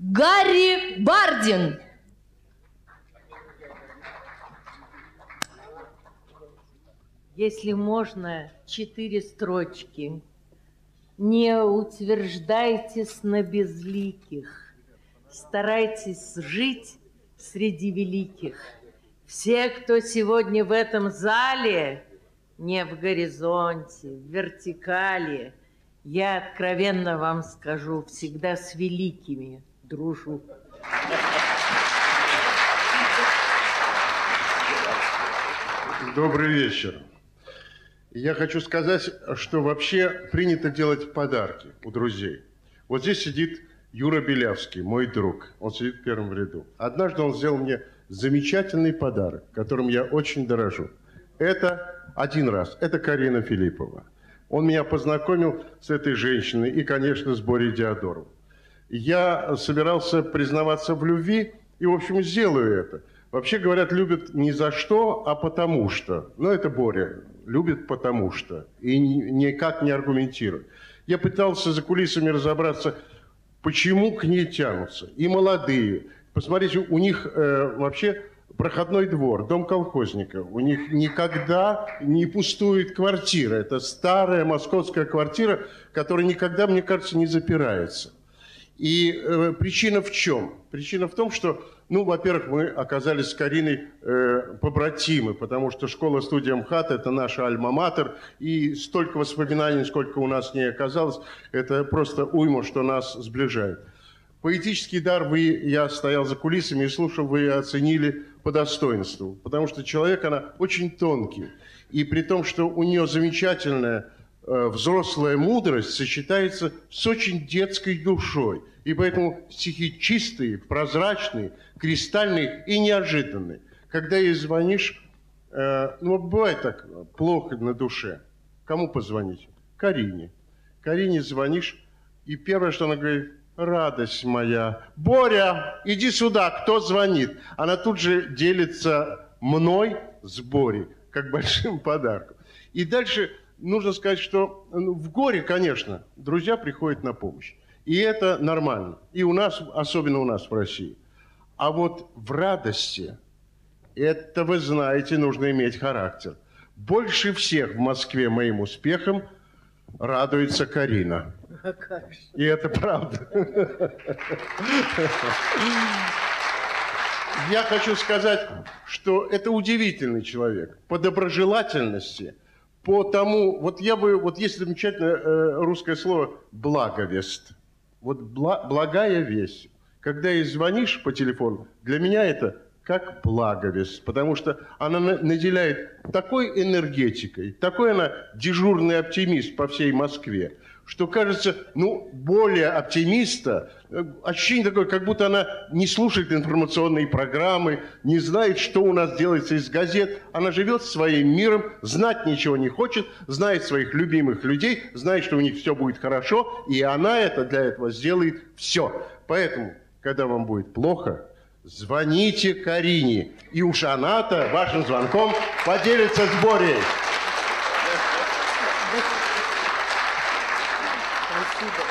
Гарри Бардин. Если можно, четыре строчки. Не утверждайтесь на безликих, старайтесь жить среди великих. Все, кто сегодня в этом зале, не в горизонте, в вертикали, я откровенно вам скажу, всегда с великими дружу. Добрый вечер. Я хочу сказать, что вообще принято делать подарки у друзей. Вот здесь сидит Юра Белявский, мой друг. Он сидит в первом ряду. Однажды он сделал мне замечательный подарок, которым я очень дорожу. Это один раз. Это Карина Филиппова. Он меня познакомил с этой женщиной и, конечно, с Борей Диодоровым. Я собирался признаваться в любви и, в общем, сделаю это. Вообще, говорят, любят не за что, а потому что. Но это Боря. Любит потому что. И никак не аргументирует. Я пытался за кулисами разобраться, почему к ней тянутся. И молодые. Посмотрите, у них э, вообще проходной двор, дом колхозника. У них никогда не пустует квартира. Это старая московская квартира, которая никогда, мне кажется, не запирается. И э, причина в чем? Причина в том, что, ну, во-первых, мы оказались с Кариной э, побратимы, потому что школа-студия МХАТ – это наша альма-матер, и столько воспоминаний, сколько у нас не оказалось, это просто уйма, что нас сближает. Поэтический дар вы, я стоял за кулисами и слушал, вы оценили по достоинству, потому что человек, она очень тонкий. И при том, что у нее замечательная взрослая мудрость сочетается с очень детской душой. И поэтому стихи чистые, прозрачные, кристальные и неожиданные. Когда ей звонишь, э, ну, бывает так, плохо на душе. Кому позвонить? Карине. Карине звонишь, и первое, что она говорит, радость моя, Боря, иди сюда, кто звонит? Она тут же делится мной с Борей, как большим подарком. И дальше нужно сказать, что ну, в горе, конечно, друзья приходят на помощь. И это нормально. И у нас, особенно у нас в России. А вот в радости, это, вы знаете, нужно иметь характер. Больше всех в Москве моим успехом радуется Карина. И это правда. Я хочу сказать, что это удивительный человек. По доброжелательности – по тому, вот я бы, вот есть замечательное э, русское слово «благовест». Вот бла, благая весть. Когда ей звонишь по телефону, для меня это как благовест, потому что она наделяет такой энергетикой, такой она дежурный оптимист по всей Москве, что кажется, ну, более оптимиста, э, ощущение такое, как будто она не слушает информационные программы, не знает, что у нас делается из газет. Она живет своим миром, знать ничего не хочет, знает своих любимых людей, знает, что у них все будет хорошо, и она это для этого сделает все. Поэтому, когда вам будет плохо, звоните Карине. И уж она-то вашим звонком поделится с Борей. Спасибо.